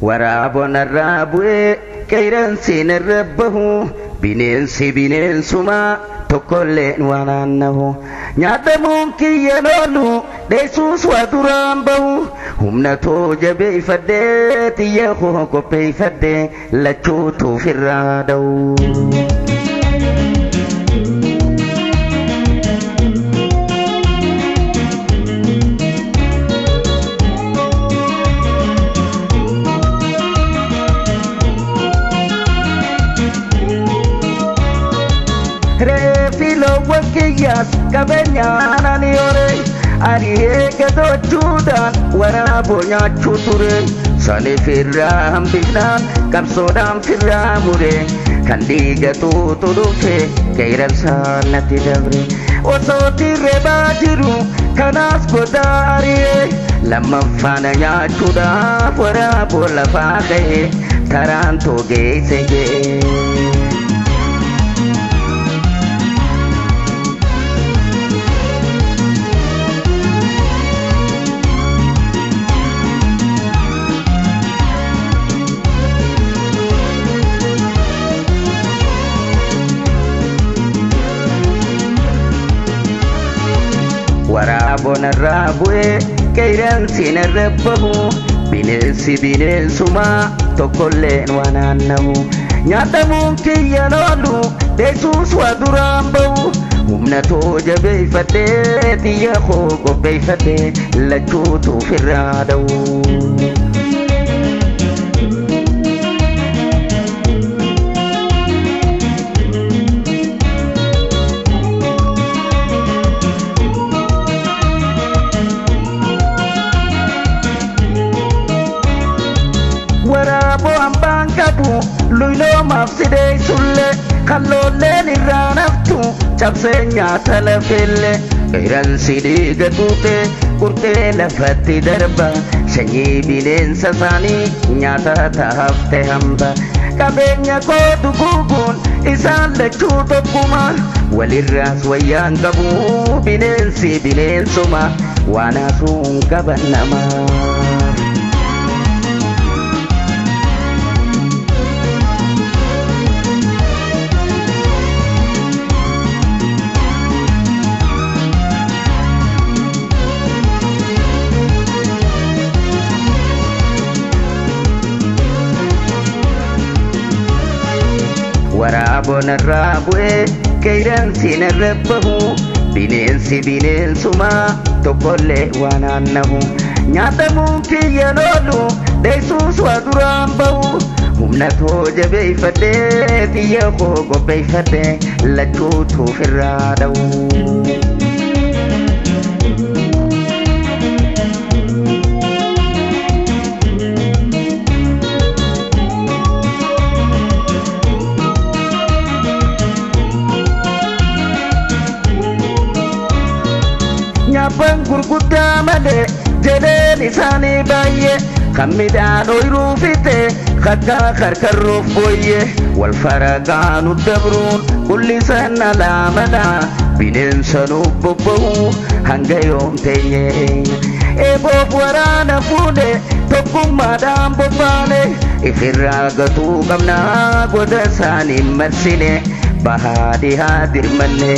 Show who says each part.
Speaker 1: waraabon arraabue qeyransiine rabbahu bineensi bineensuma tokkolleen wanaannahu nyaadamuun kiyyan oolu dheessuus waa bahu humnatoo too jabeeyfadhee xiyya koo qopheeyfadhe lachuutuuf irraa dha'u kiyyaas qabeenyaan ani horee ani eeggatoochuudhaan waraaboo nyaachuu ture saniif irraa hambifnaan qabsoodhaan firraa mure kan dhiigatuutu dhufe saan natti dabre osoo tirrebaa jiru kanaas godaa ari'ee lammaffaan nyaachuudhaaf waraa lafaa ka'e taraan toogeesse jee. Bona bonarraa na qeyreensiin herreebbamu bineensi bineensumaa tokkolleen wanaannamu nyaatamuun kiyyan oolu beeksuus waa duraan ba'u humna too jabeeffadhee xiyya koo qopheeffadhee lachuutu ofirraa dha'u. waraaboo hambaan qabu luyiloomaaf sidee sulle kalloolleen irraan haftu cabsee nyaata lafeelle eeran sidii gadhuute qurxee lafatti darba shanyii bineensa isaanii nyaata taafte hamba qabeenya koo duguuguun isaan lachuu tokkuma walirraas wayyaan qabu bineensi bineensuma waan haasuun qaban namaa. bonarraa bu'ee qeyreensi na bahu bineensi bineensumaa tokkollee waan aannahu nyaatamuun kiyyan oolu dheessuus waa duraan bau humna too jabeeffadhee biyya koo qopheeffadhee lachuu tuufirraa dha'u. Laffan gurguddaa malee jedheen isaanii baay'ee kan midhaan ooyiruu fite kakkaa karkarroof booyyee wal faragaa nu dabruun qullisan alaamana bineensa nu bobba'u hanga yoom teenye eeboof waraana fuune tokkummaadhaan bobbaane ifirraa e gatuu qabnaa goda isaanii marsine bahaa dhihaa dirmanne.